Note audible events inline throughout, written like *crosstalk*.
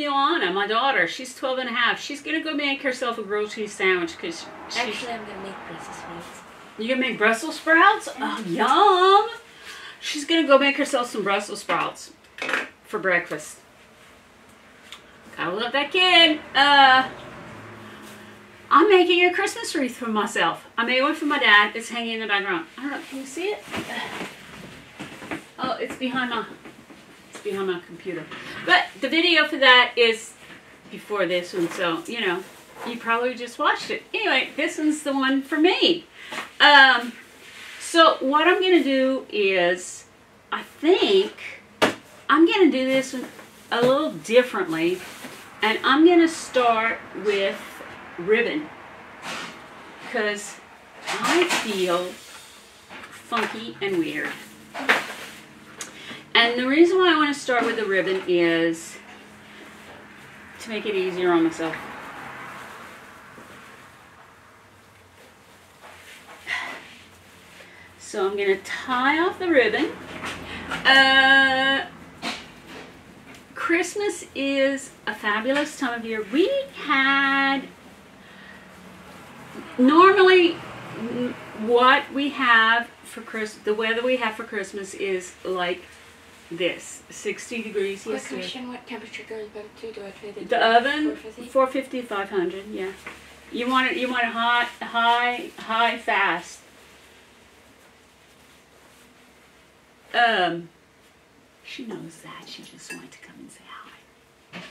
Milana, my daughter. She's 12 and a half. She's going to go make herself a grilled cheese sandwich because. Actually, I'm gonna make Brussels sprouts. You going to make Brussels sprouts? Oh, yum! She's going to go make herself some Brussels sprouts for breakfast. Gotta love that kid. Uh, I'm making a Christmas wreath for myself. I made one for my dad. It's hanging in the background. I don't know. Can you see it? Oh, it's behind my behind my computer. But the video for that is before this one, so you know, you probably just watched it. Anyway, this one's the one for me. Um, so what I'm gonna do is, I think I'm gonna do this a little differently, and I'm gonna start with ribbon because I feel funky and weird. And the reason why I want to start with the ribbon is to make it easier on myself. So I'm going to tie off the ribbon. Uh, Christmas is a fabulous time of year. We had normally what we have for Christmas, the weather we have for Christmas is like this 60 degrees Quick yesterday. question, what temperature goes back to? Do I try the, The oven 450? 450 500 yeah you want it you want it hot high high fast um she knows that she just wanted to come and say hi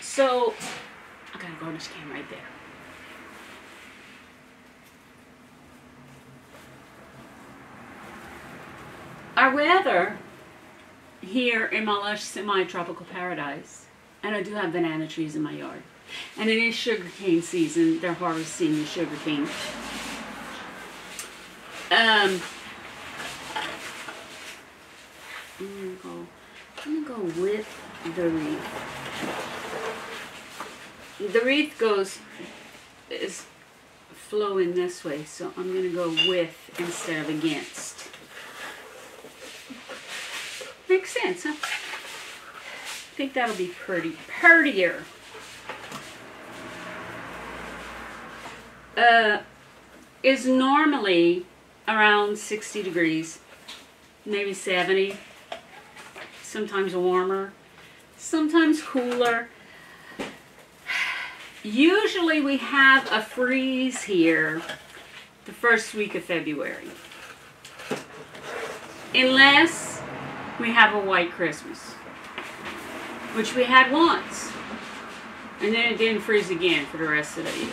so I got a garnish can right there our weather here in my lush semi-tropical paradise, and I do have banana trees in my yard. And it is sugarcane season. They're harvesting the sugarcane. Um, I'm gonna go. I'm gonna go with the wreath. The wreath goes is flowing this way, so I'm gonna go with instead of against. Makes sense, huh? I think that'll be pretty, prettier. Uh, is normally around 60 degrees, maybe 70, sometimes warmer, sometimes cooler. Usually we have a freeze here the first week of February. Unless we have a white Christmas, which we had once. And then it didn't freeze again for the rest of the year.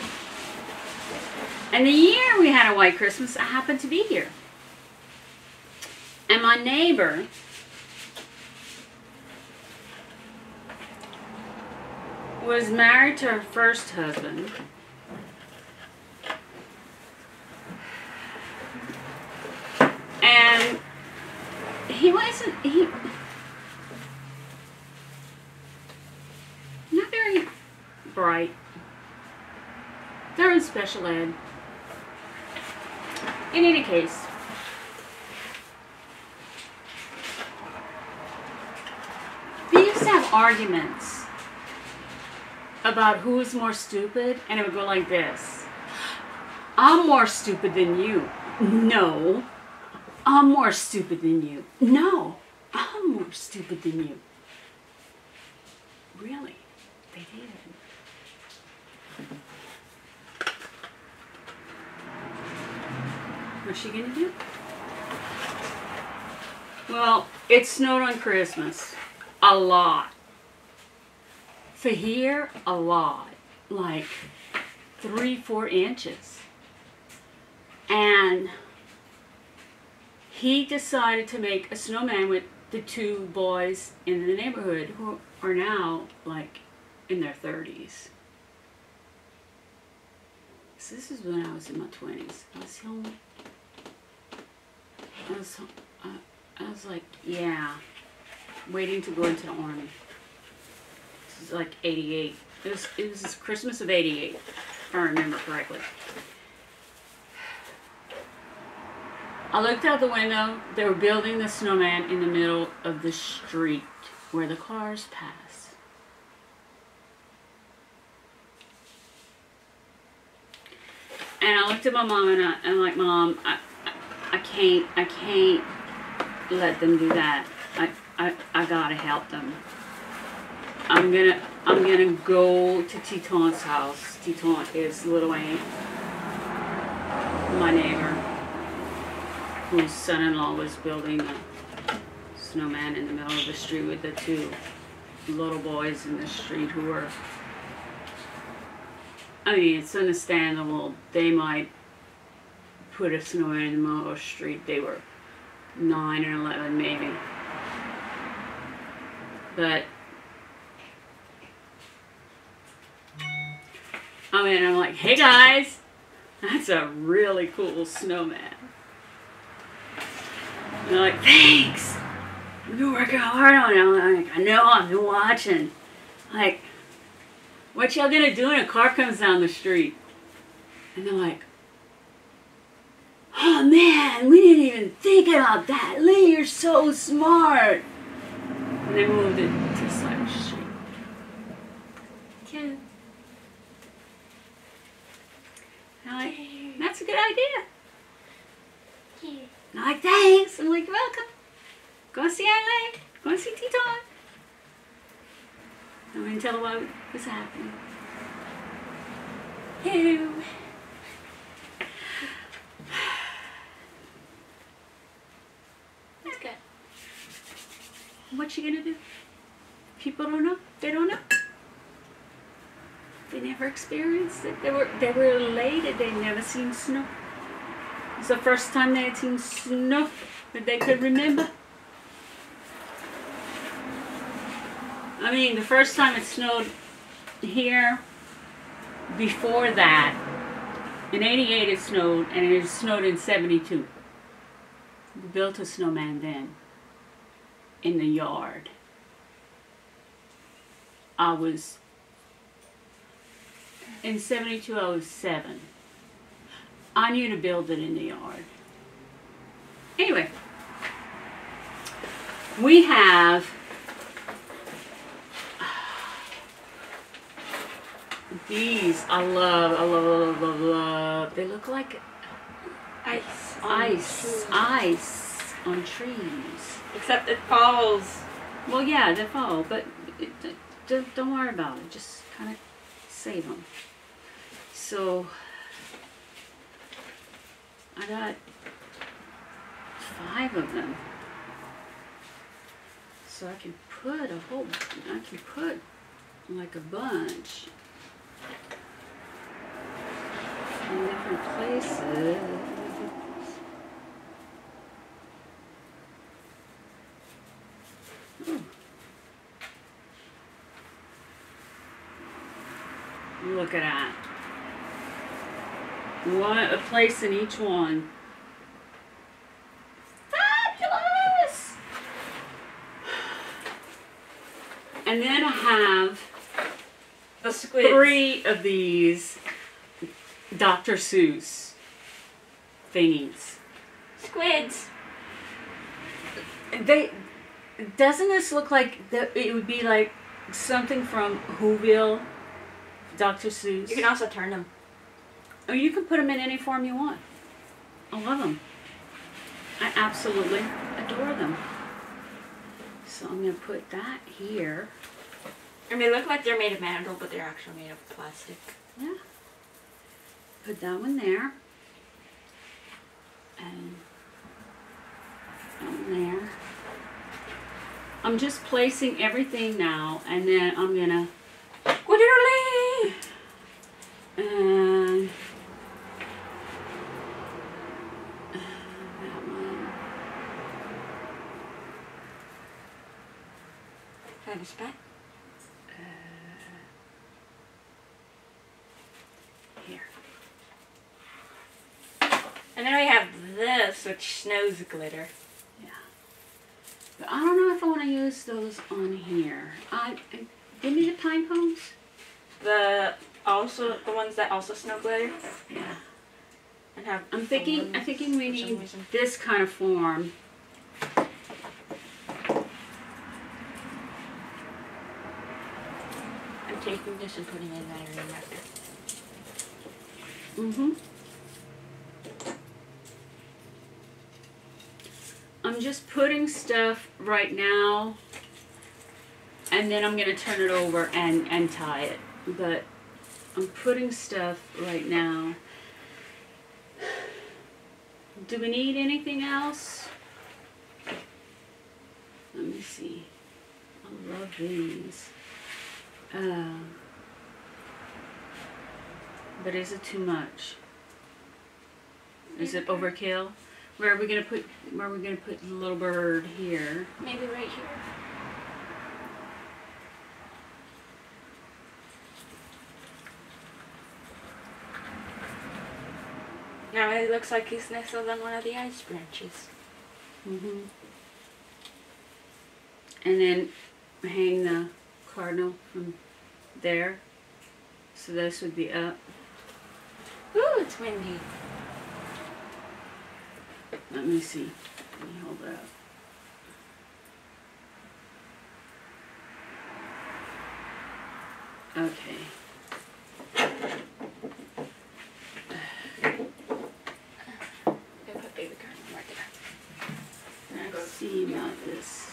And the year we had a white Christmas, I happened to be here. And my neighbor was married to her first husband. And he wasn't he not very bright. They're in special ed. In any case, we used to have arguments about who is more stupid, and it would go like this. I'm more stupid than you. No. I'm more stupid than you. No. I'm more stupid than you. Really? They did. What's she gonna do? Well, it snowed on Christmas. A lot. For here, a lot. Like three, four inches. And he decided to make a snowman with the two boys in the neighborhood who are now like in their 30s. So this is when I was in my 20s. I was home. I was, I was like, yeah, waiting to go into the army. This is like 88. It was, it was Christmas of 88, if I remember correctly. I looked out the window. They were building the snowman in the middle of the street. where the cars pass. And I looked at my mom and I, I'm like, Mom, I, I, I can't, I can't let them do that. I, I, I gotta help them. I'm gonna, I'm gonna go to Teton's house. Teton is little Aunt, my neighbor, whose son-in-law was building a snowman in the middle of the street with the two little boys in the street who were I mean, it's understandable. They might put a snowman in the middle of the street. They were nine or eleven, maybe. But I mean, I'm like, hey guys, that's a really cool snowman. And they're like, thanks. We've been working hard on it. I'm like, I know, I've been watching. Like, what y'all gonna do when a car comes down the street? And they're like, oh man, we didn't even think about that. Lea, you're so smart. And they moved it to the side of the street. Cute. And I'm like, that's a good idea. Cute. And I'm like, thanks. I'm like, welcome. Go see Eileen. Go see Teton. I'm gonna tell her what was happening. Ew. That's good. What you gonna do? People don't know. They don't know. They never experienced it. They were they were elated. They'd never seen snow. It's the first time they had seen snow that they could remember. I mean, the first time it snowed here, before that, in 88 it snowed, and it snowed in 72. We built a snowman then in the yard. I was, in 72, I was seven. I knew to build it in the yard. Anyway, we have these. I love, I love, I love, love, love. They look like Ice. ice, ice on trees. Except it falls. Well, yeah, they fall, but it- don't, don't worry about it. Just kind of save them. So I got five of them. So I can put a whole, I can put like a bunch in different places. Look at that. One a place in each one. Fabulous! And then I have The squid. three of these Dr. Seuss thingies. Squids. They doesn't this look like that it would be like something from Whoville, Dr. Seuss? You can also turn them. Oh, you can put them in any form you want. I love them. I absolutely adore them. So I'm gonna put that here. And they look like they're made of metal, but they're actually made of plastic. Yeah. Put that one there. And that one there. I'm just placing everything now, and then I'm gonna What Squidderly! and that one. Have a spat. Here. And then we have this, which snows glitter. Yeah. But I don't know if I want to use those on here. I, I give me the pine cones. The also the ones that also snow glitter Yeah. and have. I'm thinking. I'm thinking we need this kind of form. This and putting in. Mm-hmm. I'm just putting stuff right now and then I'm gonna turn it over and, and tie it. But I'm putting stuff right now. Do we need anything else? Let me see. I love these. Um, but is it too much? Is it overkill? Where are we gonna put? Where are we gonna put the little bird here? Maybe right here. Now it looks like he's nestled on one of the ice branches. Mm-hmm. And then hang the cardinal from there. So this would be up. It's windy. Let me see. Let me hold it up. Okay. I put baby cardinal right there. Let's see about this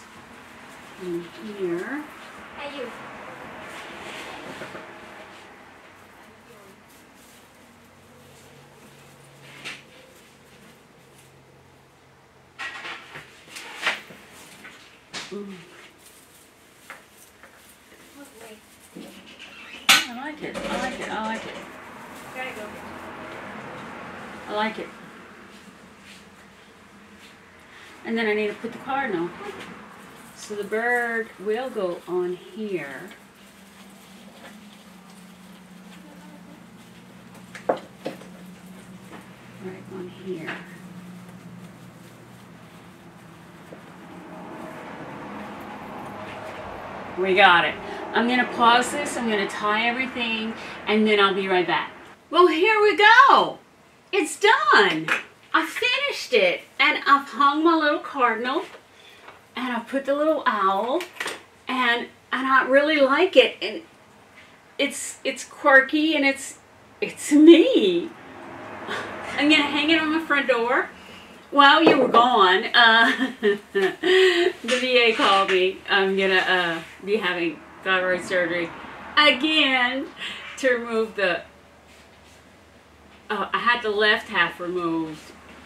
in here. Hey you. Mm. Oh, wait. I like it. I like it. I like it. Gotta go. I like it. And then I need to put the cardinal. So the bird will go on here. Right on here. We got it. I'm gonna pause this, I'm gonna tie everything, and then I'll be right back. Well, here we go. It's done. I finished it, and I've hung my little cardinal, and I put the little owl, and and I really like it, and it's it's quirky and it's it's me. I'm gonna hang it on my front door. While you were gone, uh, *laughs* the VA called me. I'm gonna uh, be having thyroid surgery again to remove the. Oh, I had the left half removed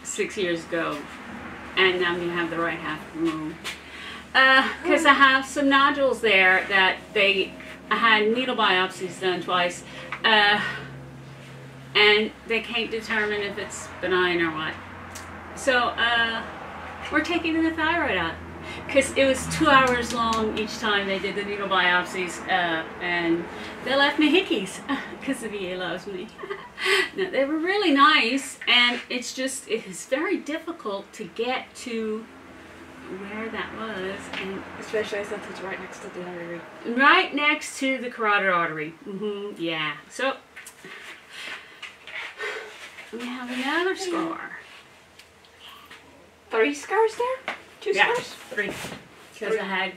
six years ago, and now I'm gonna have the right half removed because I have some nodules there that they. I had needle biopsies done twice, uh, and they can't determine if it's benign or what. So uh, we're taking the thyroid out because it was two hours long each time they did the needle biopsies, uh, and they left me hickeys because the VA loves me. *laughs* no, they were really nice, and it's just it is very difficult to get to where that was, and Especially since it's right next to the artery. right next to the carotid artery. Mm -hmm, yeah. So we have another scar. Three scars there? Two Yeah, scars? three. Because I had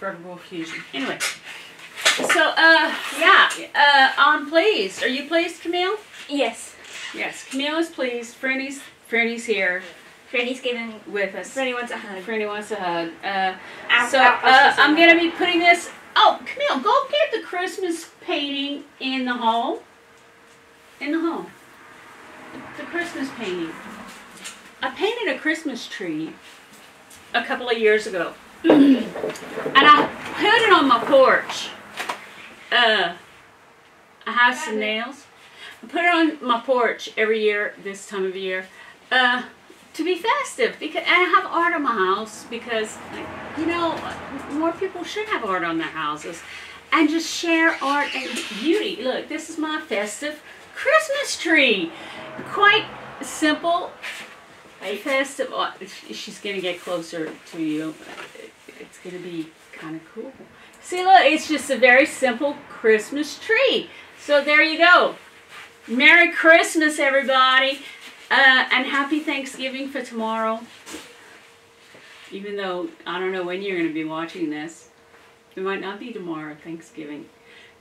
vertebral fusion. Anyway, so uh, yeah, uh, I'm pleased. Are you pleased, Camille? Yes. Yes, Camille is pleased. Frennie's Frennie's here Frennie's giving with us. Frennie wants a hug. Frennie wants a hug. Uh, Ow, so ow, ow, uh, I'm gonna be putting this. Oh, Camille, go get the Christmas painting in the hall. In the hall. The Christmas painting. I painted a Christmas tree a couple of years ago, and I put it on my porch. Uh, I have some nails. I put it on my porch every year this time of year. Uh, to be festive because and I have art on my house because you know more people should have art on their houses and just share art and beauty. Look, this is my festive Christmas tree. Quite simple. A festive. art. She's gonna get closer to you. It's gonna be kind of cool. See, look, it's just a very simple Christmas tree. So there you go. Merry Christmas, everybody. Uh, and happy Thanksgiving for tomorrow. Even though I don't know when you're going to be watching this. It might not be tomorrow, Thanksgiving.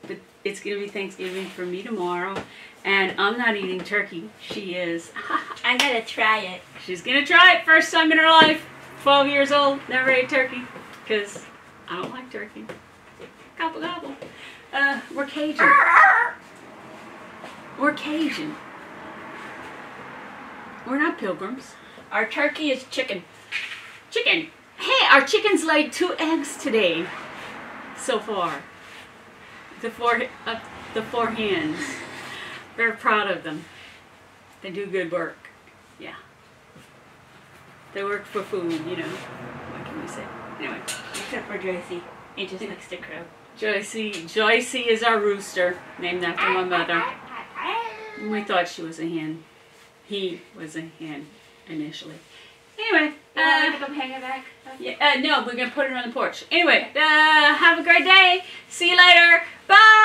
But it's gonna be Thanksgiving for me tomorrow, and I'm not eating turkey. She is. *laughs* I'm gonna try it. She's gonna try it first time in her life. 12 years old, never ate turkey, because I don't like turkey. Gobble gobble. Uh, we're Cajun. We're Cajun. We're not pilgrims. Our turkey is chicken. Chicken. Hey, our chickens laid two eggs today. So far. The four, uh, the four hens. Very proud of them. They do good work. Yeah. They work for food, you know. What can we say? Anyway, Except for Joycey. He just likes to crow. Joycey, Joycey is our rooster, named after my mother. We thought she was a hen. He was a hen initially. Anyway, You uh, want me to go hang it back? Yeah, uh, no, we're gonna put it on the porch. Anyway, uh, have a great day. See you later. Bye.